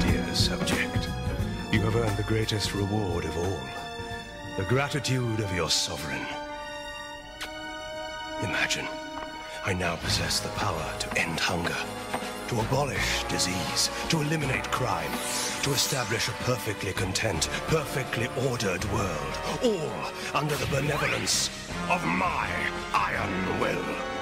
Dear subject, you have earned the greatest reward of all. The gratitude of your sovereign. Imagine, I now possess the power to end hunger, to abolish disease, to eliminate crime, to establish a perfectly content, perfectly ordered world, all under the benevolence of my iron will.